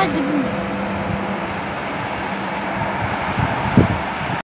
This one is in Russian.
عادي